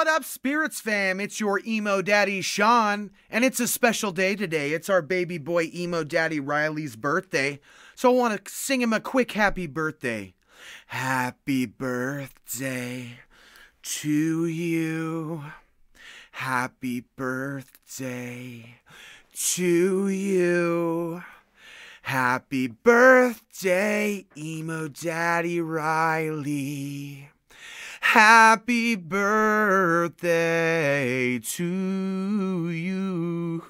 What up, Spirits fam? It's your emo daddy, Sean, and it's a special day today. It's our baby boy emo daddy Riley's birthday, so I want to sing him a quick happy birthday. Happy birthday to you. Happy birthday to you. Happy birthday, emo daddy Riley. Happy birthday to you.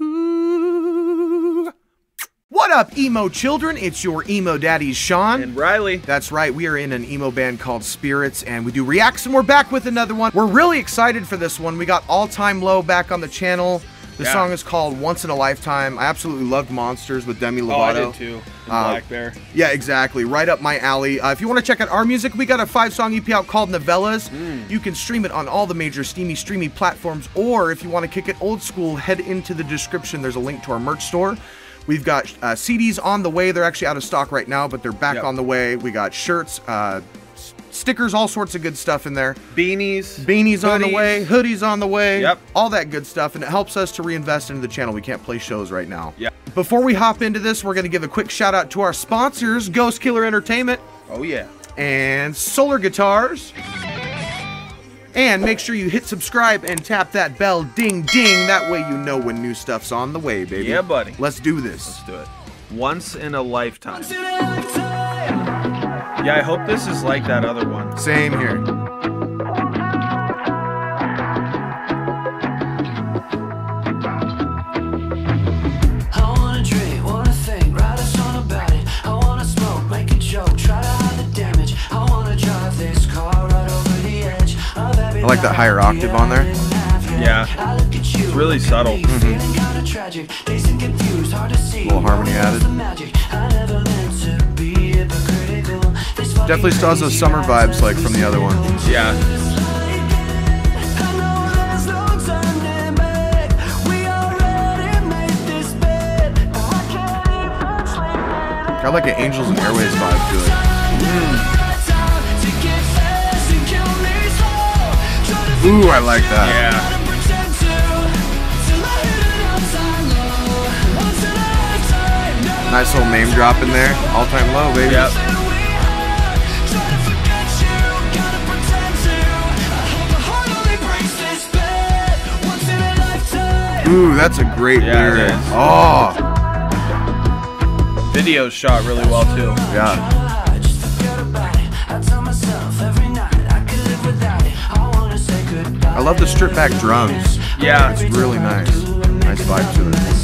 What up, emo children? It's your emo daddy, Sean. And Riley. That's right, we are in an emo band called Spirits, and we do reacts, and we're back with another one. We're really excited for this one. We got All Time Low back on the channel. The Yeah. song is called Once in a Lifetime. I absolutely loved Monsters with Demi Lovato. Oh, I did too. Uh, blackbear. Yeah, exactly. Right up my alley. Uh, if you want to check out our music, we got a five song EP out called Novellas. You can stream it on all the major Steamy Streamy platforms, or if you want to kick it old school, head into the description. There's a link to our merch store. We've got uh, CDs on the way. They're actually out of stock right now, but they're back Yep. on the way. We got shirts, uh, stickers, all sorts of good stuff in there. Beanies. Beanies on the way, hoodies on the way, Yep. all that good stuff, and it helps us to reinvest into the channel. We can't play shows right now. Yep. Before we hop into this, we're going to give a quick shout out to our sponsors, Ghost Killer Entertainment Oh, yeah. and Solar Guitars. And make sure you hit subscribe and tap that bell ding ding. That way you know when new stuff's on the way, baby. Yeah, buddy. Let's do this. Let's do it. Once in a lifetime. Yeah, I hope this is like that other one. Same here. I wanna drink, wanna think, write a song about it. I wanna smoke, make a joke, try to hide the damage. I wanna drive this car right over the edge of every I like that higher octave on there. Yeah. I look at you, It's really subtle. feeling kinda tragic, dazed and confused, hard to see. Little harmony added. Definitely still has those summer vibes like from the other one. Yeah. I know there's no turning back. We already made this bet. I can't even sleep. Got like an Angels and Airwaves vibe to it. Mm. Ooh, I like that. Yeah. Nice little name drop in there. All time low, baby. Yep. Ooh, that's a great Yeah, lyric. Oh, Video's shot really well, too. yeah. I love the stripped back drums. Yeah. It's really nice. Nice vibe to it.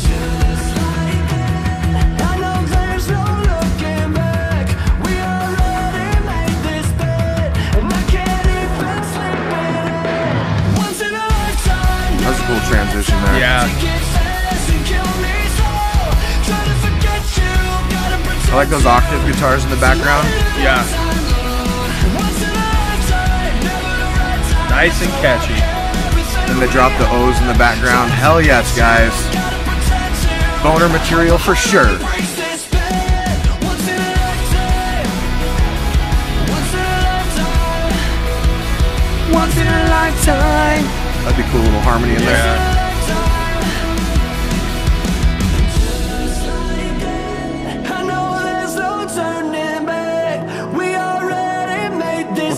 Like those octave guitars in the background. Yeah. Nice and catchy. And they drop the O's in the background. Hell yes, guys. Boner material for sure. Once in a lifetime. That'd be cool little harmony in there. Yeah. I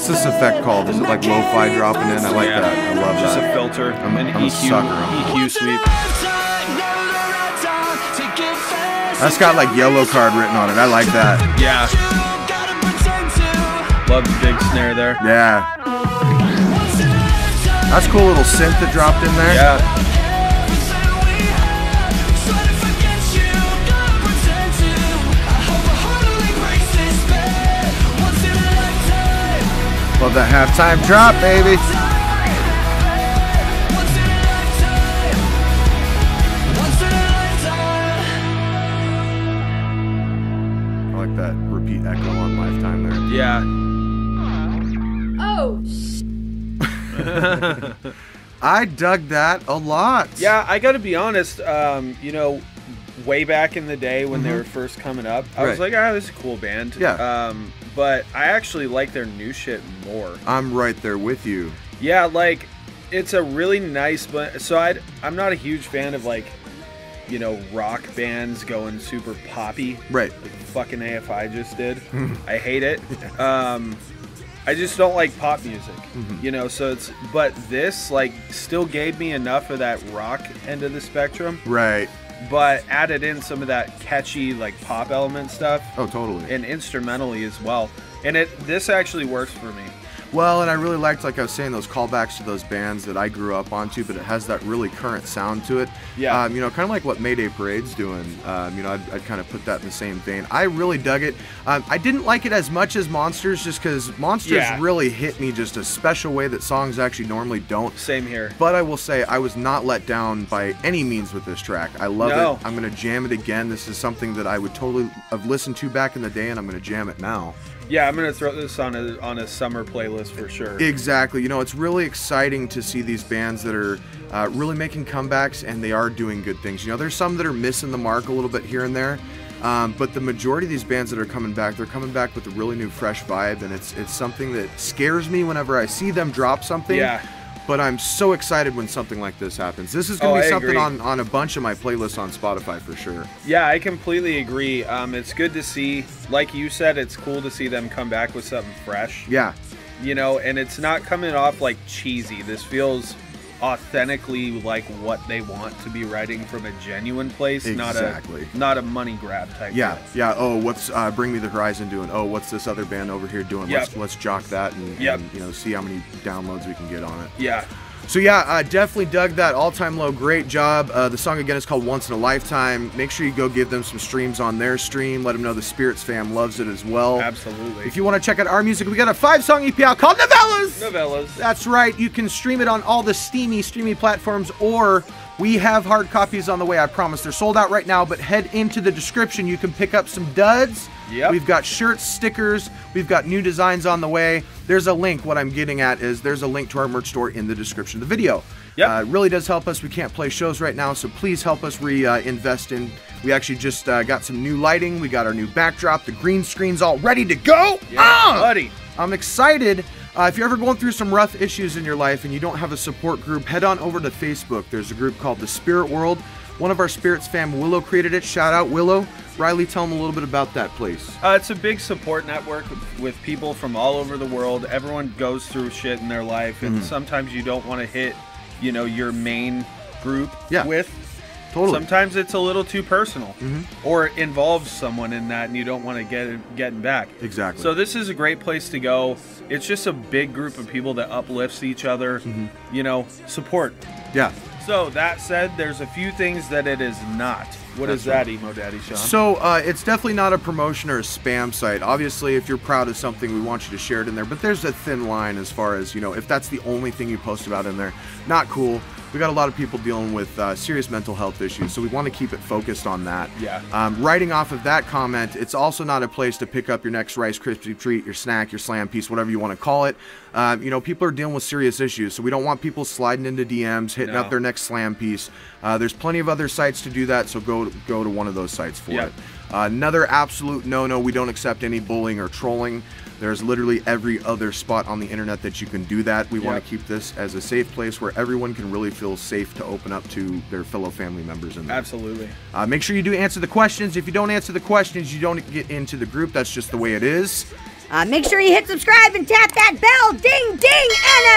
this What's this effect called? Is it like lo-fi dropping in? I like Yeah. that. I love Just that. a filter. I'm- an I'm a EQ, sucker on EQ sweep. That's got like Yellowcard written on it. I like that. Yeah. Love the big snare there. Yeah. That's cool little synth that dropped in there. Yeah. Love that halftime drop, baby. I like that repeat echo on lifetime there. Yeah. Oh, I dug that a lot. Yeah, I got to be honest. Um, you know, way back in the day when they were first coming up, I was Mm-hmm. Like, ah, this is a cool band. Yeah. Um, but I actually like their new shit more. I'm right there with you. Yeah, like it's a really nice but so I I'm not a huge fan of like you know rock bands going super poppy Right. like fucking AFI just did. I hate it. Um, I just don't like pop music, you know. So it's but this like still gave me enough of that rock end of the spectrum, Right. But added in some of that catchy like pop element stuff Oh, totally. and instrumentally as well. And it this actually works for me. Well, and I really liked, like I was saying, those callbacks to those bands that I grew up onto, but it has that really current sound to it. Yeah. Um, you know, kind of like what Mayday Parade's doing. Um, you know, I'd, I'd kind of put that in the same vein. I really dug it. Um, I didn't like it as much as Monsters, just because Monsters Yeah. really hit me just a special way that songs actually normally don't. Same here. But I will say I was not let down by any means with this track. I love No. it. I'm gonna jam it again. This is something that I would totally have listened to back in the day, and I'm gonna jam it now. Yeah, I'm gonna throw this on a on a summer playlist for sure. Exactly. You know, it's really exciting to see these bands that are uh, really making comebacks and they are doing good things. You know, there's some that are missing the mark a little bit here and there. Um, but the majority of these bands that are coming back, they're coming back with a really new, fresh vibe, and it's it's something that scares me whenever I see them drop something. Yeah. But I'm so excited when something like this happens. This is going Oh, to be I something agree. on, on a bunch of my playlists on Spotify for sure. Yeah, I completely agree. Um, it's good to see, like you said, it's cool to see them come back with something fresh. Yeah, You know, and it's not coming off like cheesy. This feels authentically like what they want to be writing from a genuine place, Exactly. not a not a money grab type. yeah, deal. yeah. Oh, what's uh, Bring Me the Horizon doing? Oh, what's this other band over here doing? Yep. Let's let's jock that and, Yep. and you know see how many downloads we can get on it. yeah. So yeah, uh, definitely dug that all time low. Great job. Uh, the song again is called Once in a Lifetime. Make sure you go give them some streams on their stream. Let them know the Spirits fam loves it as well. Absolutely. If you want to check out our music, we got a five song EP out called Novellas. Novellas. That's right. You can stream it on all the steamy, streamy platforms, or we have hard copies on the way. I promise. They're sold out right now, but head into the description. You can pick up some duds. Yep. We've got shirts, stickers. We've got new designs on the way. There's a link. What I'm getting at is there's a link to our merch store in the description of the video. Yep. Uh, it really does help us. We can't play shows right now, so please help us reinvest uh, in. We actually just uh, got some new lighting. We got our new backdrop. The green screen's all ready to go. Yeah, Ah! buddy. I'm excited. Uh, if you're ever going through some rough issues in your life and you don't have a support group, head on over to Facebook. There's a group called the Spirit World. One of our Spirits fam, Willow, created it. Shout out, Willow. Riley, tell them a little bit about that place. Uh, it's a big support network with, people from all over the world. Everyone goes through shit in their life, and mm-hmm. sometimes you don't want to hit, you know, your main group Yeah. with. Totally. Sometimes it's a little too personal, mm-hmm. or involves someone in that, and you don't want to get it, getting back. Exactly. So this is a great place to go. It's just a big group of people that uplifts each other. Mm-hmm. You know, support. yeah. So that said, there's a few things that it is not. What is That's that, emo daddy Sean? So uh, it's definitely not a promotion or a spam site. Obviously, if you're proud of something, we want you to share it in there. But there's a thin line as far as you know. If that's the only thing you post about in there, not cool. We got a lot of people dealing with uh, serious mental health issues, so we want to keep it focused on that. Yeah. Um, writing off of that comment, it's also not a place to pick up your next Rice Krispie treat, your snack, your slam piece, whatever you want to call it. Um, you know, people are dealing with serious issues, so we don't want people sliding into DMs, hitting No. up their next slam piece. Uh, there's plenty of other sites to do that, so go go to one of those sites for Yep. it. Another absolute no-no. We don't accept any bullying or trolling. There's literally every other spot on the internet that you can do that. We want to keep this as a safe place where everyone can really feel safe to open up to their fellow family members in there. Absolutely. Uh, make sure you do answer the questions. If you don't answer the questions, you don't get into the group. That's just the way it is. Uh, make sure you hit subscribe and tap that bell. Ding, ding.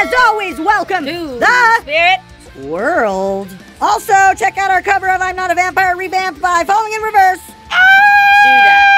And as always, welcome To the Spirit. world. Also, check out our cover of I'm Not a Vampire revamped by Falling in Reverse. Do that.